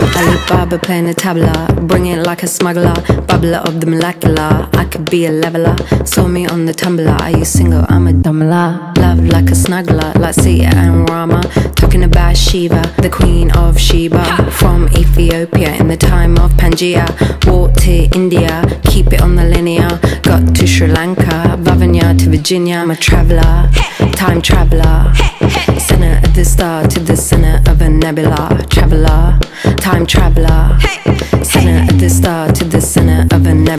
Alibaba playing the tabla, bring it like a smuggler, bubbler of the molecular. I could be a leveler, saw me on the Tumblr. Are you single? I'm a dumbler. Love like a snuggler, like Sita and Rama. Talking about Shiva, the queen of Sheba. From Ethiopia in the time of Pangaea. Walked to India, keep it on the linear. Got to Sri Lanka, Vavuniya to Virginia. I'm a traveler, time traveler. Center of the star to the center of a nebula. Traveler, time traveler. Hey, hey. Center at the star to the center of a never.